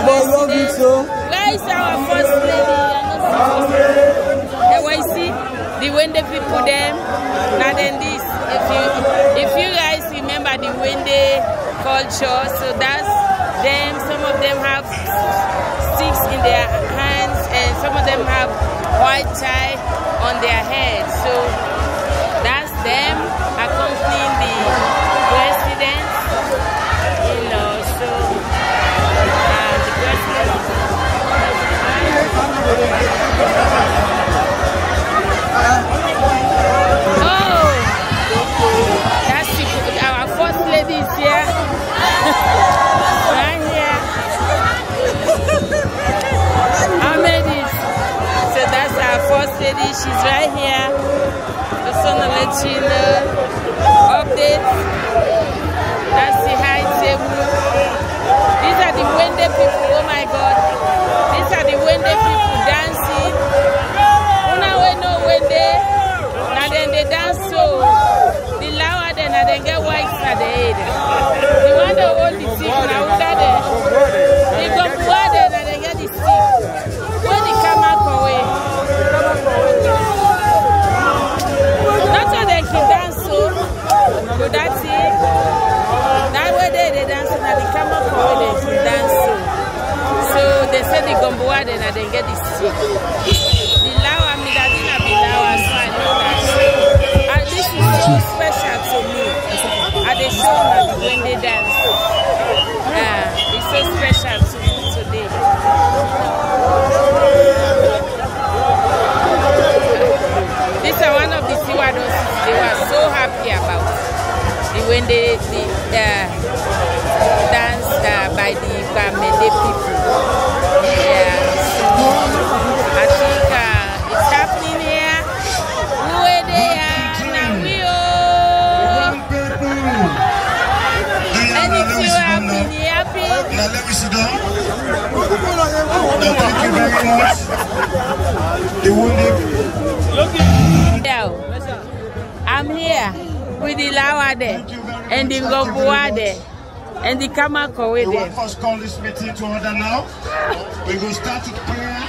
president. Where is our first lady? Yeah, where see the Wende people them? Now then this, if you if you guys remember the Wende culture, so that's them. Some of them have sticks in their hands, and some of them have white tie on their head. So She's right here. Just want say the gumbuwa then and then get the stick. The lawa, me that didn't be lawa, so I know that. And this is so special to me. And they show me when they dance. Yeah, it's so special to me today. These are one of the Siwados they were so happy about. The, when they, the uh, Now let me sit down. Thank you very much. The wounded. I'm here with the Lawa there and the Ngobua there and the Kamako We there. will first call this meeting to order now. We will start with prayer.